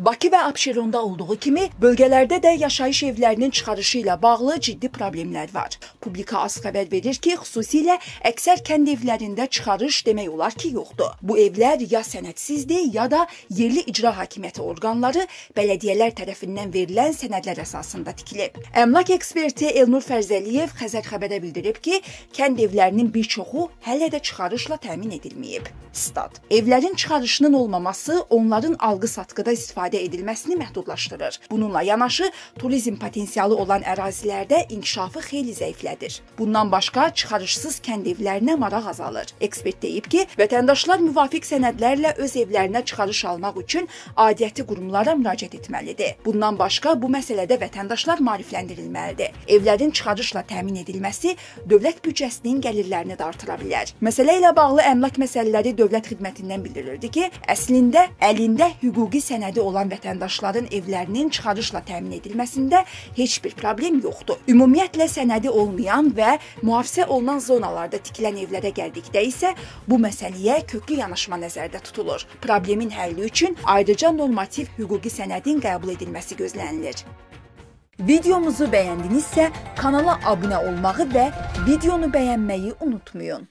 Bakı və Abşeronda olduğu kimi bölgələrdə də yaşayış evlərinin çıxarışı ilə bağlı ciddi problemlər var. Publika az xəbər verir ki, xüsusilə əksər kənd evlərində çıxarış demək olar ki, yoxdur. Bu evlər ya sənədsizdir, ya da yerli icra hakimiyyəti orqanları bələdiyyələr tərəfindən verilən sənədlər əsasında tikilib. Əmlak eksperti Elnur Fərzəliyev Xəzər xəbərə bildirib ki, kənd evlərinin bir çoxu hələ də çıxarışla təmin edilməyib. Stat. Evlərin çıxarışının olmaması onların alqı-satqıda istifadə istifadə edilməsini məhdudlaşdırır. Bununla yanaşı, turizm potensialı olan ərazilərdə inkişafı xeyli zəiflədir. Bundan başqa, çıxarışsız kənd evlərinə maraq azalır. Ekspert deyib ki, vətəndaşlar müvafiq sənədlərlə öz evlərinə çıxarış almaq üçün aidiyyəti qurumlara müraciət etməlidir. Bundan başqa, bu məsələdə vətəndaşlar maarifləndirilməlidir. Evlərin çıxarışla təmin edilməsi dövlət büdcəsinin gəlirlərini də artıra bilər. Məsələ ilə bağlı Əmlak Məsələləri Dövlət Xidmətindən bildirildi ki, əslində əlində hüquqi sənədi olan olan vətəndaşların evlərinin çıxarışla təmin edilməsində heç bir problem yoxdur. Ümumiyyətlə sənədi olmayan və mühafizə olunan zonalarda tikilən evlərə gəldikdə isə bu məsələyə köklü yanaşma nəzərdə tutulur. Problemin həlli üçün ayrıca normativ hüquqi sənədin qəbul edilməsi gözlənilir. Videomuzu bəyəndinizsə kanala abunə olmağı və videonu bəyənməyi unutmayın.